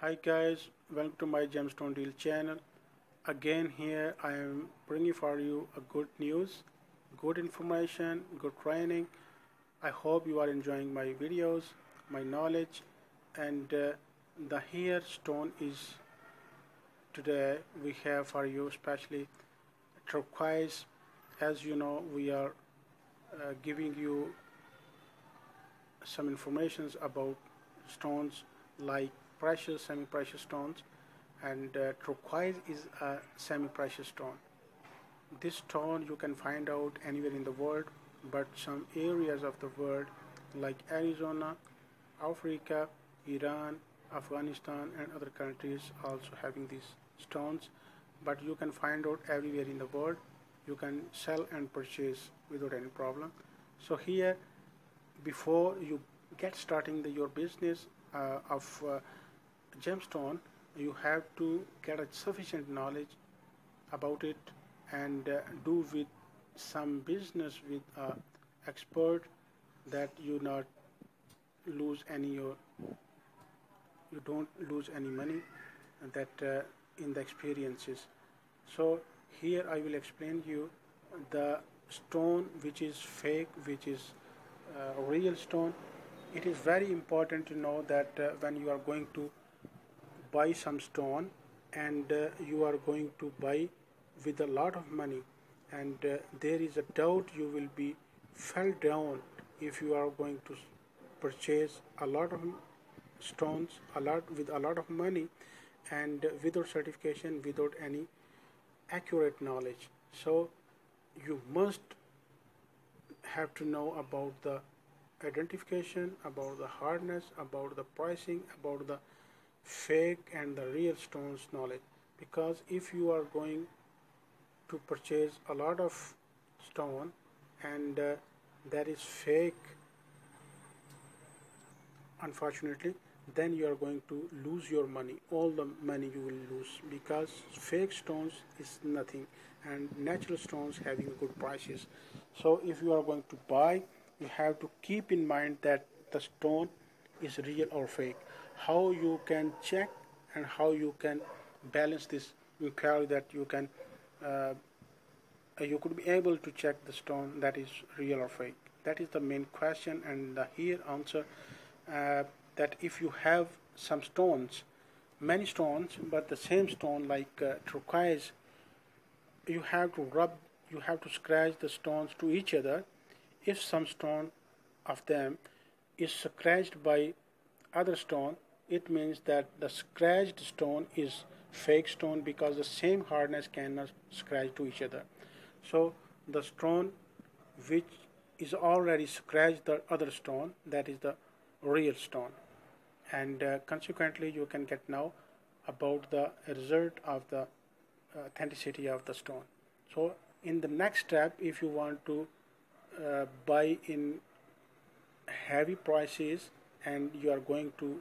Hi guys, welcome to my gemstone deal channel. Again here I am bringing for you a good news, good information, good training. I hope you are enjoying my videos, my knowledge and uh, the here stone is today we have for you especially turquoise as you know we are uh, giving you some informations about stones like precious semi-precious stones and uh, turquoise is a semi-precious stone. This stone you can find out anywhere in the world but some areas of the world like Arizona Africa Iran Afghanistan and other countries also having these stones. But you can find out everywhere in the world. You can sell and purchase without any problem. So here before you get starting the, your business uh, of uh, gemstone you have to get a sufficient knowledge about it and uh, do with some business with uh, expert that you not lose any your you don't lose any money that uh, in the experiences. So here I will explain you the stone which is fake which is uh, real stone. It is very important to know that uh, when you are going to buy some stone and uh, you are going to buy with a lot of money. And uh, there is a doubt you will be fell down if you are going to purchase a lot of stones a lot with a lot of money and without certification without any accurate knowledge. So you must have to know about the identification about the hardness about the pricing about the fake and the real stones knowledge. Because if you are going to purchase a lot of stone and uh, that is fake unfortunately then you are going to lose your money. All the money you will lose. Because fake stones is nothing and natural stones having good prices. So if you are going to buy you have to keep in mind that the stone is real or fake how you can check and how you can balance this inquiry that you can uh, you could be able to check the stone that is real or fake that is the main question and the here answer uh, that if you have some stones, many stones, but the same stone like uh, turquoise, you have to rub, you have to scratch the stones to each other. If some stone of them is scratched by other stone, it means that the scratched stone is fake stone because the same hardness cannot scratch to each other. So the stone which is already scratched the other stone, that is the real stone and uh, consequently you can get now about the result of the authenticity of the stone so in the next step if you want to uh, buy in heavy prices and you are going to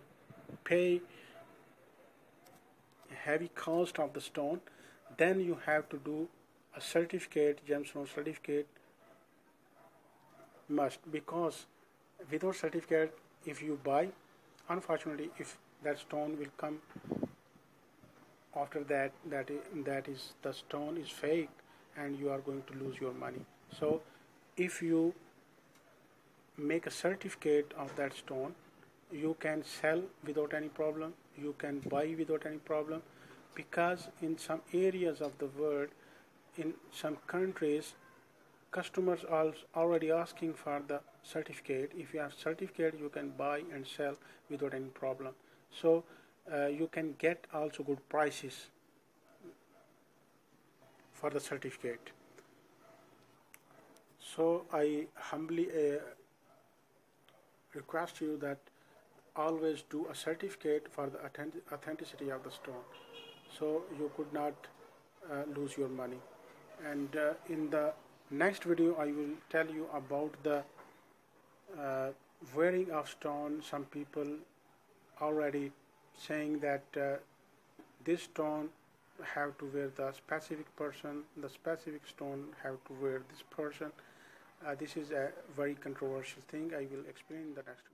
pay heavy cost of the stone then you have to do a certificate gemstone certificate must because without certificate if you buy unfortunately if that stone will come after that that is, that is the stone is fake and you are going to lose your money. So if you make a certificate of that stone. You can sell without any problem. You can buy without any problem. Because in some areas of the world in some countries customers are already asking for the certificate. If you have certificate you can buy and sell without any problem. So uh, you can get also good prices for the certificate. So I humbly uh, request you that always do a certificate for the authenticity of the stone so you could not uh, lose your money. And uh, in the next video I will tell you about the uh, wearing of stone. Some people already saying that uh, this stone have to wear the specific person the specific stone have to wear this person Uh, this is a very controversial thing. I will explain in the next